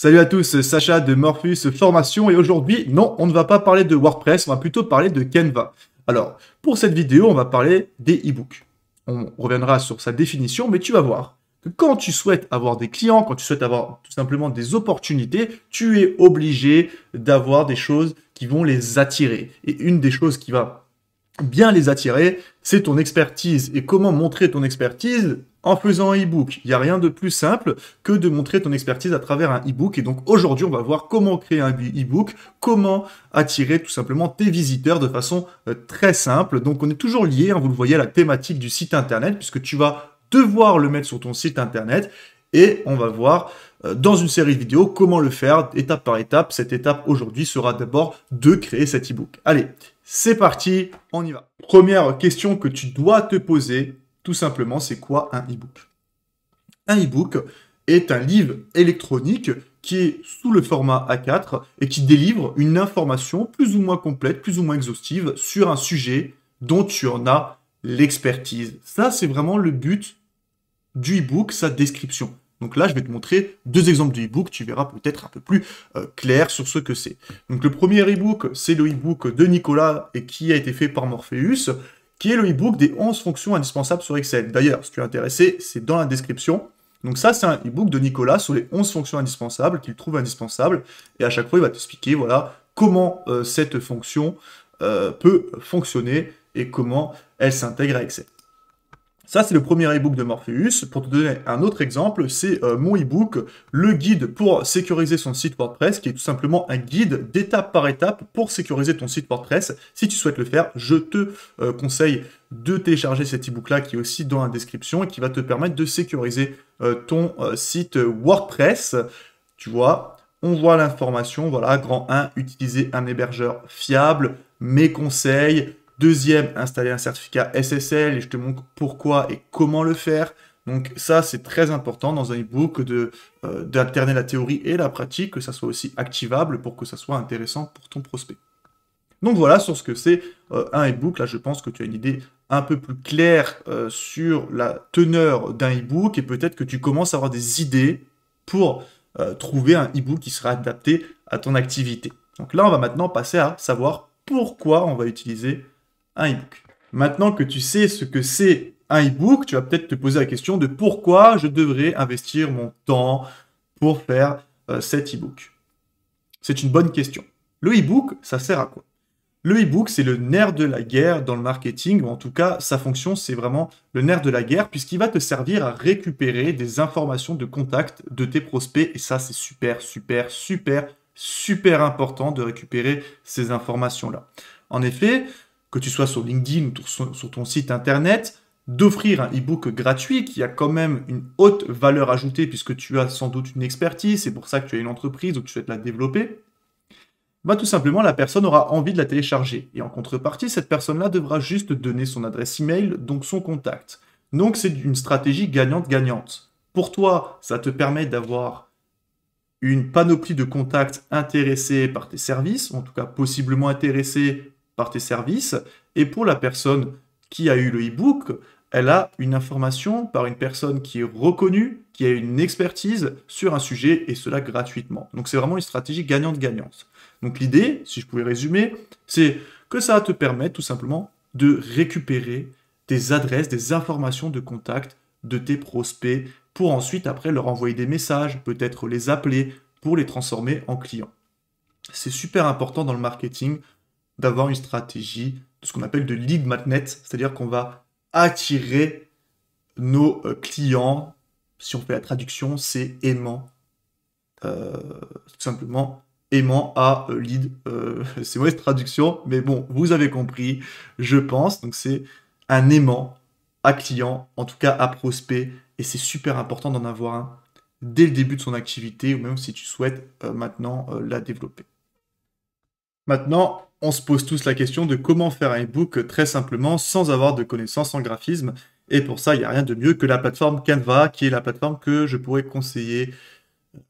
Salut à tous, Sacha de Morpheus Formation et aujourd'hui, non, on ne va pas parler de WordPress, on va plutôt parler de Canva. Alors, pour cette vidéo, on va parler des e-books. On reviendra sur sa définition, mais tu vas voir que quand tu souhaites avoir des clients, quand tu souhaites avoir tout simplement des opportunités, tu es obligé d'avoir des choses qui vont les attirer. Et une des choses qui va bien les attirer, c'est ton expertise. Et comment montrer ton expertise en faisant un e-book. Il n'y a rien de plus simple que de montrer ton expertise à travers un e-book. Et donc aujourd'hui, on va voir comment créer un e-book, comment attirer tout simplement tes visiteurs de façon euh, très simple. Donc on est toujours lié, hein, vous le voyez, à la thématique du site internet, puisque tu vas devoir le mettre sur ton site internet. Et on va voir euh, dans une série de vidéos comment le faire étape par étape. Cette étape aujourd'hui sera d'abord de créer cet e-book. Allez, c'est parti, on y va. Première question que tu dois te poser, tout simplement, c'est quoi un e-book? Un e-book est un livre électronique qui est sous le format A4 et qui délivre une information plus ou moins complète, plus ou moins exhaustive sur un sujet dont tu en as l'expertise. Ça, c'est vraiment le but du e-book, sa description. Donc là, je vais te montrer deux exemples de e-book, tu verras peut-être un peu plus euh, clair sur ce que c'est. Donc le premier e-book, c'est le e-book de Nicolas et qui a été fait par Morpheus qui est le e-book des 11 fonctions indispensables sur Excel. D'ailleurs, si tu es intéressé, c'est dans la description. Donc ça, c'est un e-book de Nicolas sur les 11 fonctions indispensables qu'il trouve indispensables. Et à chaque fois, il va t'expliquer voilà, comment euh, cette fonction euh, peut fonctionner et comment elle s'intègre à Excel. Ça, c'est le premier e-book de Morpheus. Pour te donner un autre exemple, c'est euh, mon e-book, le guide pour sécuriser son site WordPress, qui est tout simplement un guide d'étape par étape pour sécuriser ton site WordPress. Si tu souhaites le faire, je te euh, conseille de télécharger cet e-book-là, qui est aussi dans la description et qui va te permettre de sécuriser euh, ton site WordPress. Tu vois, on voit l'information, voilà, grand 1, utiliser un hébergeur fiable, mes conseils, Deuxième, installer un certificat SSL et je te montre pourquoi et comment le faire. Donc ça, c'est très important dans un e-book euh, d'alterner la théorie et la pratique, que ça soit aussi activable pour que ça soit intéressant pour ton prospect. Donc voilà sur ce que c'est euh, un e-book. Là, je pense que tu as une idée un peu plus claire euh, sur la teneur d'un e-book et peut-être que tu commences à avoir des idées pour trouver un e-book qui sera adapté à ton activité. Donc là, on va maintenant passer à savoir pourquoi on va utiliser e-book. Maintenant que tu sais ce que c'est un e-book, tu vas peut-être te poser la question de pourquoi je devrais investir mon temps pour faire euh, cet e-book. C'est une bonne question. Le e-book, ça sert à quoi? Le e-book, c'est le nerf de la guerre dans le marketing, ou en tout cas, sa fonction, c'est vraiment le nerf de la guerre, puisqu'il va te servir à récupérer des informations de contact de tes prospects, et ça, c'est super, super, super, super important de récupérer ces informations-là. En effet, que tu sois sur LinkedIn ou sur ton site internet, d'offrir un e-book gratuit qui a quand même une haute valeur ajoutée puisque tu as sans doute une expertise, c'est pour ça que tu as une entreprise ou que tu souhaites la développer, bah tout simplement la personne aura envie de la télécharger. Et en contrepartie, cette personne-là devra juste donner son adresse email, donc son contact. Donc c'est une stratégie gagnante-gagnante. Pour toi, ça te permet d'avoir une panoplie de contacts intéressés par tes services, en tout cas possiblement intéressés par tes services. Et pour la personne qui a eu le e-book, elle a une information par une personne qui est reconnue, qui a une expertise sur un sujet, et cela gratuitement. Donc c'est vraiment une stratégie gagnante-gagnante. Donc l'idée, si je pouvais résumer, c'est que ça va te permettre tout simplement de récupérer des adresses, des informations de contact de tes prospects pour ensuite après leur envoyer des messages, peut-être les appeler pour les transformer en clients. C'est super important dans le marketing d'avoir une stratégie de ce qu'on appelle de lead magnet, c'est-à-dire qu'on va attirer nos euh, clients. Si on fait la traduction, c'est aimant. Euh, tout simplement aimant à euh, lead. c'est mauvaise traduction, mais bon, vous avez compris, je pense. Donc c'est un aimant à client, en tout cas à prospect, et c'est super important d'en avoir un dès le début de son activité, ou même si tu souhaites maintenant la développer. Maintenant, on se pose tous la question de comment faire un e-book très simplement sans avoir de connaissances en graphisme. Et pour ça, il n'y a rien de mieux que la plateforme Canva, qui est la plateforme que je pourrais conseiller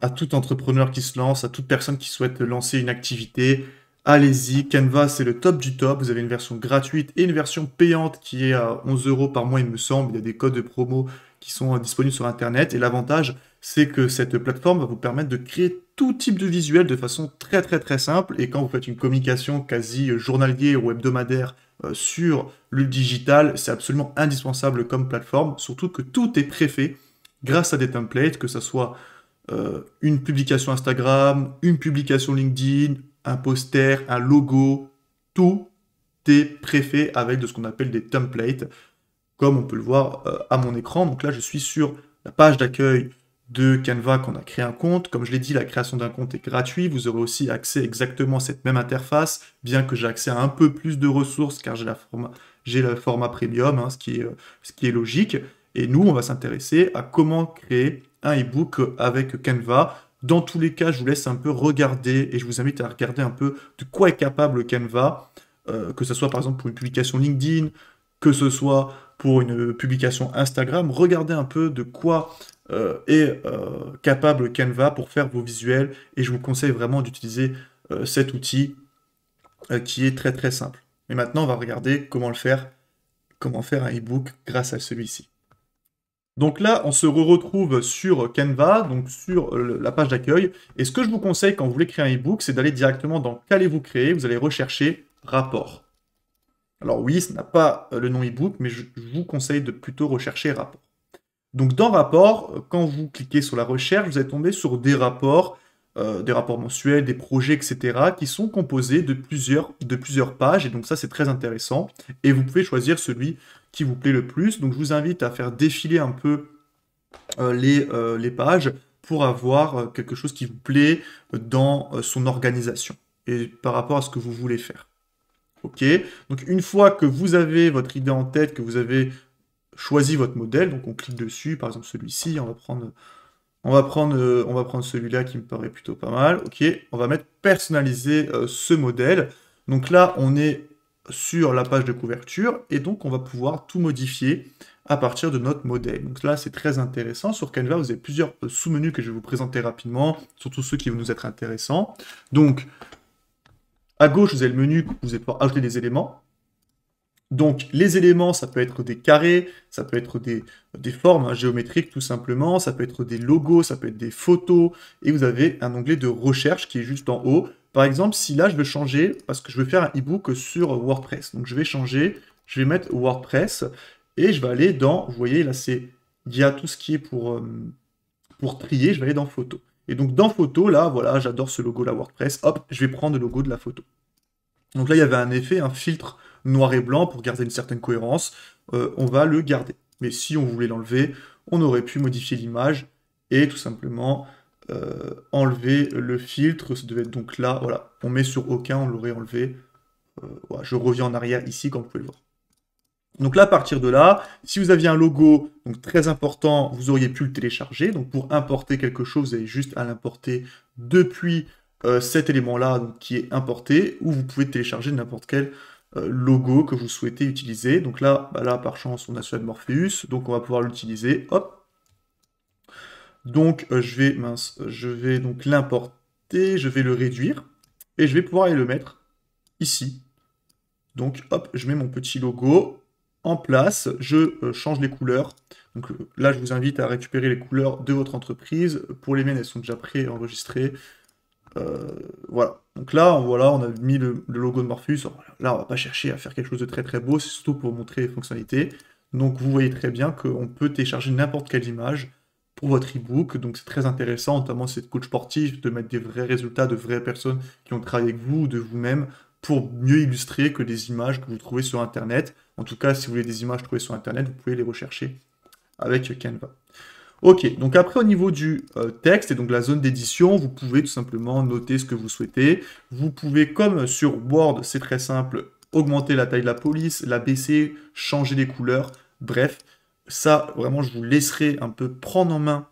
à tout entrepreneur qui se lance, à toute personne qui souhaite lancer une activité. Allez-y, Canva, c'est le top du top. Vous avez une version gratuite et une version payante qui est à 11 euros par mois, il me semble. Il y a des codes de promo qui sont disponibles sur Internet. Et l'avantage, c'est que cette plateforme va vous permettre de créer tout type de visuel de façon très très très simple. Et quand vous faites une communication quasi journalière ou hebdomadaire euh, sur le digital, c'est absolument indispensable comme plateforme, surtout que tout est préfait grâce à des templates, que ce soit euh, une publication Instagram, une publication LinkedIn, un poster, un logo, tout est préfet avec de ce qu'on appelle des templates, comme on peut le voir euh, à mon écran. Donc là, je suis sur la page d'accueil de Canva qu'on a créé un compte. Comme je l'ai dit, la création d'un compte est gratuit. Vous aurez aussi accès exactement à cette même interface, bien que j'ai accès à un peu plus de ressources car j'ai le format premium, hein, ce, qui est, ce qui est logique. Et nous, on va s'intéresser à comment créer un ebook avec Canva. Dans tous les cas, je vous laisse un peu regarder et je vous invite à regarder un peu de quoi est capable Canva, euh, que ce soit par exemple pour une publication LinkedIn, que ce soit pour une publication Instagram. Regardez un peu de quoi euh, est euh, capable Canva pour faire vos visuels et je vous conseille vraiment d'utiliser cet outil qui est très très simple. Et maintenant, on va regarder comment le faire, comment faire un ebook grâce à celui-ci. Donc là, on se retrouve sur Canva, donc sur la page d'accueil. Et ce que je vous conseille quand vous voulez créer un ebook, c'est d'aller directement dans Qu'allez-vous créer? Vous allez rechercher rapport. Alors oui, ce n'a pas le nom ebook, mais je vous conseille de plutôt rechercher rapport. Donc dans rapport, quand vous cliquez sur la recherche, vous allez tomber sur des rapports, euh, des rapports mensuels, des projets, etc., qui sont composés de plusieurs, pages. Et donc ça, c'est très intéressant. Et vous pouvez choisir celui qui vous plaît le plus. Donc je vous invite à faire défiler un peu euh, les, euh, les, pages pour avoir quelque chose qui vous plaît dans son organisation et par rapport à ce que vous voulez faire. Ok? Donc une fois que vous avez votre idée en tête, que vous avez choisi votre modèle, donc on clique dessus, par exemple celui-ci, on va prendre... On va prendre, on va prendre celui-là qui me paraît plutôt pas mal. Ok, on va mettre personnaliser ce modèle. Donc là, on est sur la page de couverture et donc on va pouvoir tout modifier à partir de notre modèle. Donc là, c'est très intéressant. Sur Canva, vous avez plusieurs euh, sous-menus que je vais vous présenter rapidement, surtout ceux qui vont nous être intéressants. Donc, à gauche, vous avez le menu où vous allez pouvoir ajouter des éléments. Donc, les éléments, ça peut être des carrés, ça peut être des, formes hein, géométriques tout simplement, ça peut être des logos, ça peut être des photos, et vous avez un onglet de recherche qui est juste en haut. Par exemple, si là, je veux changer, parce que je veux faire un e-book sur WordPress. Donc, je vais changer, je vais mettre WordPress, et je vais aller dans, vous voyez, là, c'est, il y a tout ce qui est pour, euh, pour trier, je vais aller dans Photo. Et donc, dans Photo, là, voilà, j'adore ce logo, la WordPress, hop, je vais prendre le logo de la photo. Donc là, il y avait un effet, un filtre noir et blanc pour garder une certaine cohérence. Euh, on va le garder. Mais si on voulait l'enlever, on aurait pu modifier l'image et tout simplement euh, enlever le filtre, ça devait être donc là, voilà, on met sur aucun, on l'aurait enlevé. Euh, je reviens en arrière ici, comme vous pouvez le voir. Donc là, à partir de là, si vous aviez un logo très important, vous auriez pu le télécharger. Donc pour importer quelque chose, vous avez juste à l'importer depuis cet élément-là qui est importé, ou vous pouvez télécharger n'importe quel logo que vous souhaitez utiliser. Donc là, bah là, par chance, on a celui de Morpheus, donc on va pouvoir l'utiliser. Hop, donc, euh, je vais, mince, je vais donc l'importer, je vais le réduire, et je vais pouvoir aller le mettre ici. Donc, hop, je mets mon petit logo en place, je euh, change les couleurs. Donc euh, là, je vous invite à récupérer les couleurs de votre entreprise. Pour les miennes, elles sont déjà pré-enregistrées. Voilà. Donc là, voilà, on a mis le, logo de Morpheus. Là, on va pas chercher à faire quelque chose de très très beau, c'est surtout pour montrer les fonctionnalités. Donc vous voyez très bien qu'on peut télécharger n'importe quelle image pour votre ebook. Donc c'est très intéressant, notamment si coach sportif, de mettre des vrais résultats de vraies personnes qui ont travaillé avec vous ou de vous-même pour mieux illustrer que des images que vous trouvez sur Internet. En tout cas, si vous voulez des images trouvées sur Internet, vous pouvez les rechercher avec Canva. Ok, donc après au niveau du euh, texte et donc la zone d'édition, vous pouvez tout simplement noter ce que vous souhaitez. Vous pouvez, comme sur Word, c'est très simple, augmenter la taille de la police, la baisser, changer les couleurs, bref, ça, vraiment, je vous laisserai un peu prendre en main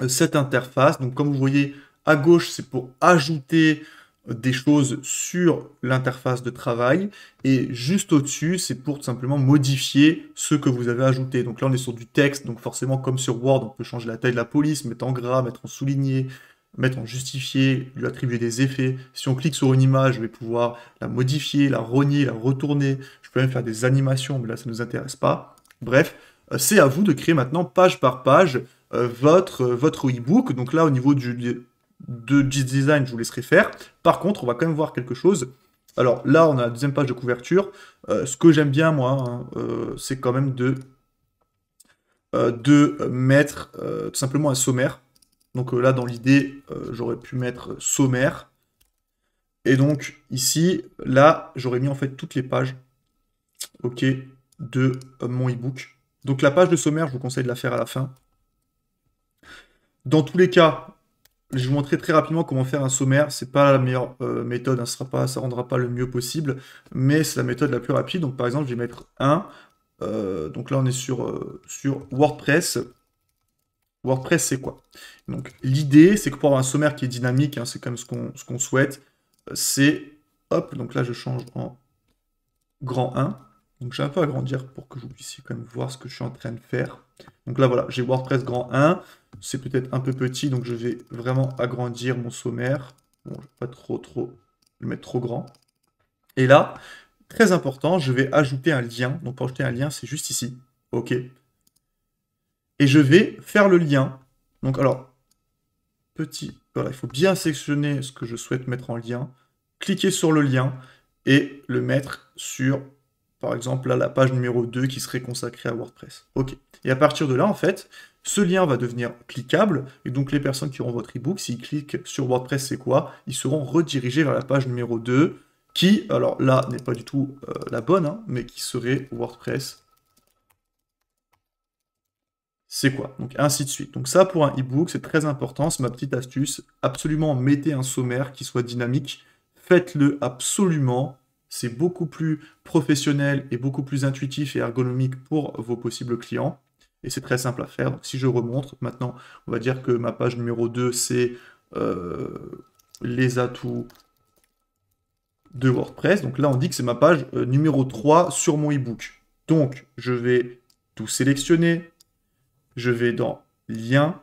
euh, cette interface. Donc, comme vous voyez, à gauche, c'est pour ajouter des choses sur l'interface de travail. Et juste au-dessus, c'est pour tout simplement modifier ce que vous avez ajouté. Donc là, on est sur du texte. Donc forcément, comme sur Word, on peut changer la taille de la police, mettre en gras, mettre en souligné, mettre en justifié, lui attribuer des effets. Si on clique sur une image, je vais pouvoir la modifier, la renier, la retourner. Je peux même faire des animations, mais là, ça ne nous intéresse pas. Bref, c'est à vous de créer maintenant page par page votre, votre e-book. Donc là, au niveau du, de design, je vous laisserai faire. Par contre, on va quand même voir quelque chose. Alors là, on a la deuxième page de couverture. ce que j'aime bien, moi, hein, c'est quand même de, de mettre tout simplement un sommaire. Donc là, dans l'idée, j'aurais pu mettre sommaire. Et donc ici, là, j'aurais mis en fait toutes les pages ok, de euh, mon e-book. Donc la page de sommaire, je vous conseille de la faire à la fin. Dans tous les cas, je vais vous montrer très rapidement comment faire un sommaire. C'est pas la meilleure euh, méthode, hein, ça ne rendra pas le mieux possible, mais c'est la méthode la plus rapide. Donc par exemple, je vais mettre 1. Euh, donc là, on est sur, sur WordPress. WordPress, c'est quoi? Donc l'idée, c'est que pour avoir un sommaire qui est dynamique, hein, c'est comme ce qu'on souhaite, c'est, hop, donc là je change en grand 1. Donc j'ai un peu agrandir pour que vous puissiez quand même voir ce que je suis en train de faire. Donc là voilà, j'ai WordPress grand 1. C'est peut-être un peu petit, donc je vais vraiment agrandir mon sommaire. Bon, je vais pas trop trop le mettre trop grand. Et là, très important, je vais ajouter un lien. Donc pour ajouter un lien, c'est juste ici. OK. Et je vais faire le lien. Donc alors, petit, voilà, il faut bien sélectionner ce que je souhaite mettre en lien. Cliquer sur le lien et le mettre sur par exemple, là, la page numéro 2 qui serait consacrée à WordPress. OK. Et à partir de là, en fait, ce lien va devenir cliquable, et donc les personnes qui auront votre ebook, s'ils cliquent sur WordPress, c'est quoi? Ils seront redirigés vers la page numéro 2, qui, alors là, n'est pas du tout euh, la bonne, hein, mais qui serait WordPress. C'est quoi? Donc ainsi de suite. Donc ça, pour un ebook, c'est très important, c'est ma petite astuce. Absolument, mettez un sommaire qui soit dynamique. Faites-le absolument c'est beaucoup plus professionnel et beaucoup plus intuitif et ergonomique pour vos possibles clients. Et c'est très simple à faire. Donc si je remonte, maintenant, on va dire que ma page numéro 2, c'est euh, les atouts de WordPress. Donc là, on dit que c'est ma page euh, numéro 3 sur mon ebook. Donc, je vais tout sélectionner. Je vais dans lien,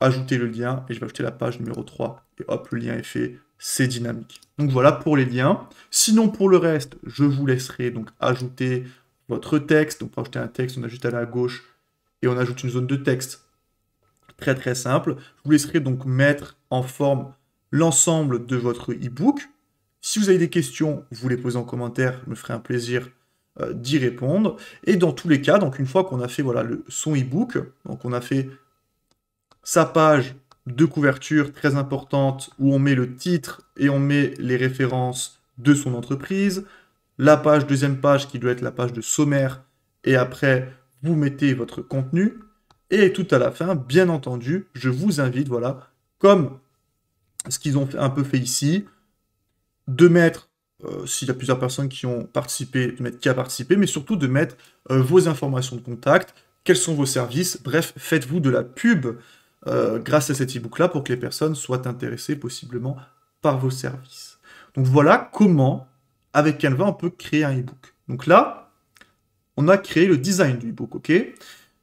ajouter le lien et je vais ajouter la page numéro 3. Et hop, le lien est fait c'est dynamique. Donc voilà pour les liens. Sinon pour le reste, je vous laisserai donc ajouter votre texte. Donc pour ajouter un texte, on ajoute à la gauche et on ajoute une zone de texte. Très très simple. Je vous laisserai donc mettre en forme l'ensemble de votre e-book. Si vous avez des questions, vous les posez en commentaire, je me ferai un plaisir euh, d'y répondre. Et dans tous les cas, donc une fois qu'on a fait voilà son e-book, donc on a fait sa page de couverture très importante où on met le titre et on met les références de son entreprise. La page, deuxième page qui doit être la page de sommaire. Et après, vous mettez votre contenu. Et tout à la fin, bien entendu, je vous invite, voilà, comme ce qu'ils ont un peu fait ici, de mettre, euh, s'il y a plusieurs personnes qui ont participé, de mettre qui a participé, mais surtout de mettre euh, vos informations de contact, quels sont vos services, bref, faites-vous de la pub euh, grâce à cet e-book-là pour que les personnes soient intéressées possiblement par vos services. Donc voilà comment, avec Canva, on peut créer un e-book. Donc là, on a créé le design du e-book, ok?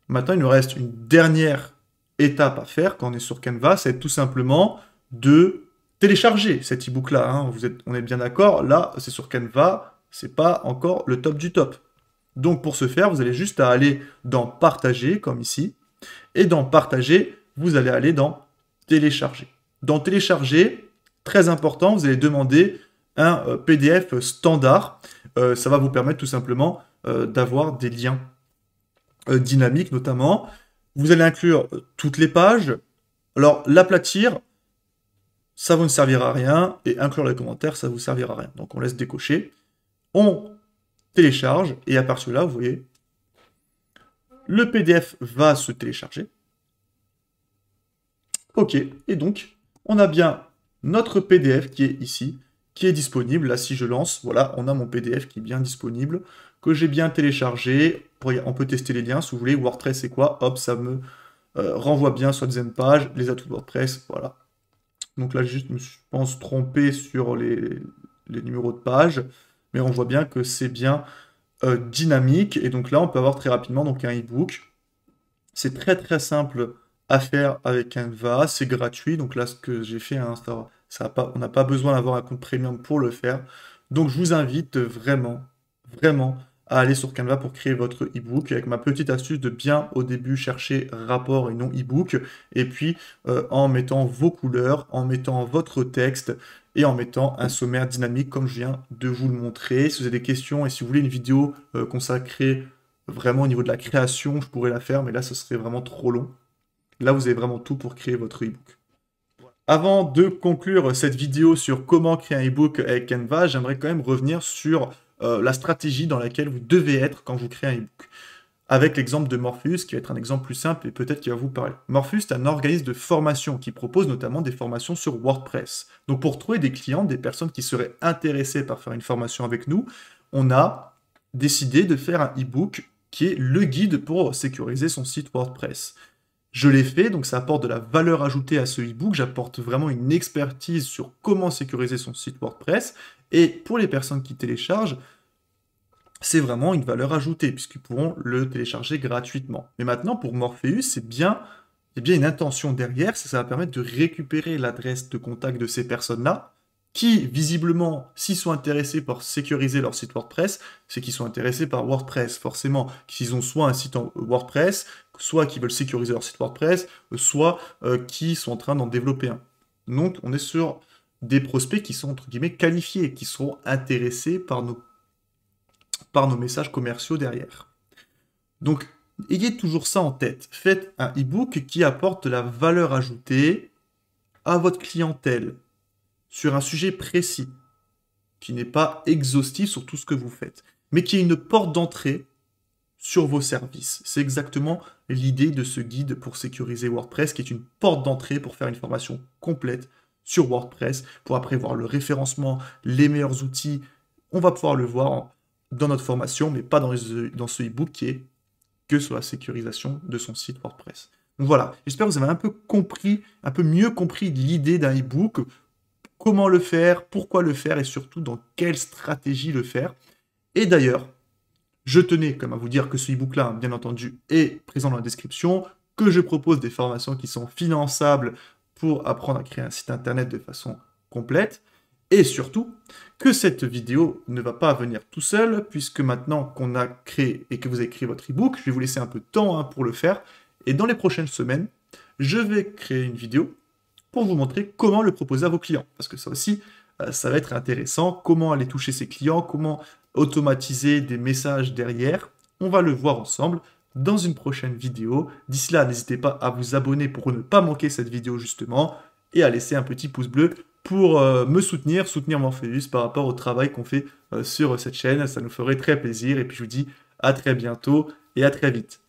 Maintenant, il nous reste une dernière étape à faire quand on est sur Canva, c'est tout simplement de télécharger cet e-book-là. Hein. On est bien d'accord, là, c'est sur Canva, c'est pas encore le top du top. Donc pour ce faire, vous allez juste à aller dans Partager, comme ici, et dans Partager, vous allez aller dans Télécharger. Dans Télécharger, très important, vous allez demander un euh, PDF standard. Euh, ça va vous permettre tout simplement euh, d'avoir des liens dynamiques notamment. Vous allez inclure toutes les pages. Alors, l'aplatir, ça vous ne servira à rien. Et inclure les commentaires, ça vous servira à rien. Donc, on laisse décocher. On télécharge. Et à partir de là, vous voyez, le PDF va se télécharger. OK, et donc, on a bien notre PDF qui est ici, qui est disponible. Là, si je lance, voilà, on a mon PDF qui est bien disponible, que j'ai bien téléchargé. On peut tester les liens, si vous voulez. WordPress, c'est quoi? Hop, ça me euh, renvoie bien sur la deuxième page, les atouts de WordPress, voilà. Donc là, juste, je pense, trompé sur les, numéros de page, mais on voit bien que c'est bien euh, dynamique. Et donc là, on peut avoir très rapidement donc un e-book. C'est très très simple à faire avec Canva, c'est gratuit. Donc là, ce que j'ai fait, hein, ça, on n'a pas besoin d'avoir un compte premium pour le faire. Donc je vous invite vraiment, vraiment à aller sur Canva pour créer votre e-book avec ma petite astuce de bien au début chercher rapport et non e-book et puis euh, en mettant vos couleurs, en mettant votre texte et en mettant un sommaire dynamique comme je viens de vous le montrer. Si vous avez des questions et si vous voulez une vidéo euh, consacrée vraiment au niveau de la création, je pourrais la faire mais là ce serait vraiment trop long. Là vous avez vraiment tout pour créer votre e-book. Avant de conclure cette vidéo sur comment créer un e-book avec Canva, j'aimerais quand même revenir sur euh, la stratégie dans laquelle vous devez être quand vous créez un e-book. Avec l'exemple de Morpheus, qui va être un exemple plus simple et peut-être qui va vous parler. Morpheus est un organisme de formation qui propose notamment des formations sur WordPress. Donc pour trouver des clients, des personnes qui seraient intéressées par faire une formation avec nous, on a décidé de faire un e-book qui est le guide pour sécuriser son site WordPress. Je l'ai fait, donc ça apporte de la valeur ajoutée à ce e-book. J'apporte vraiment une expertise sur comment sécuriser son site WordPress. Et pour les personnes qui téléchargent, c'est vraiment une valeur ajoutée, puisqu'ils pourront le télécharger gratuitement. Mais maintenant, pour Morpheus, c'est bien, bien une intention derrière, ça va permettre de récupérer l'adresse de contact de ces personnes-là, qui, visiblement, s'ils sont intéressés par sécuriser leur site WordPress, c'est qu'ils sont intéressés par WordPress, forcément. Qu'ils ont soit un site en WordPress, soit qu'ils veulent sécuriser leur site WordPress, soit euh, qui sont en train d'en développer un. Donc, on est sur des prospects qui sont, entre guillemets, qualifiés, qui seront intéressés par nos, par nos messages commerciaux derrière. Donc, ayez toujours ça en tête. Faites un e-book qui apporte de la valeur ajoutée à votre clientèle sur un sujet précis, qui n'est pas exhaustif sur tout ce que vous faites, mais qui est une porte d'entrée sur vos services. C'est exactement l'idée de ce guide pour sécuriser WordPress, qui est une porte d'entrée pour faire une formation complète sur WordPress, pour après voir le référencement, les meilleurs outils. On va pouvoir le voir dans notre formation, mais pas dans, dans ce e-book qui est que sur la sécurisation de son site WordPress. Donc voilà, j'espère que vous avez un peu compris, un peu mieux compris l'idée d'un e-book, comment le faire, pourquoi le faire et surtout dans quelle stratégie le faire. Et d'ailleurs, je tenais comme à vous dire que ce e-book-là, bien entendu, est présent dans la description, que je propose des formations qui sont finançables pour apprendre à créer un site internet de façon complète. Et surtout, que cette vidéo ne va pas venir tout seul, puisque maintenant qu'on a créé et que vous avez créé votre e-book, je vais vous laisser un peu de temps hein, pour le faire. Et dans les prochaines semaines, je vais créer une vidéo pour vous montrer comment le proposer à vos clients. Parce que ça aussi, euh, ça va être intéressant. Comment aller toucher ses clients, comment automatiser des messages derrière. On va le voir ensemble dans une prochaine vidéo. D'ici là, n'hésitez pas à vous abonner pour ne pas manquer cette vidéo justement et à laisser un petit pouce bleu pour euh, me soutenir, soutenir Morpheus par rapport au travail qu'on fait euh, sur cette chaîne. Ça nous ferait très plaisir et puis je vous dis à très bientôt et à très vite.